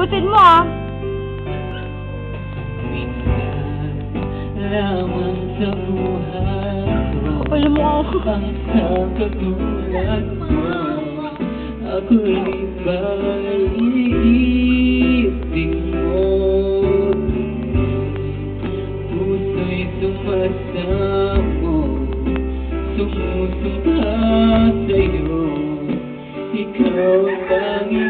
Ayusin mo ah. Alam mo ako. Ako'y ba'y iibig mo Puso'y sumasamo Sumusumpa sa'yo Ikaw ang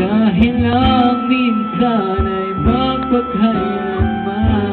Dahil lang minsan ay magpagkailanman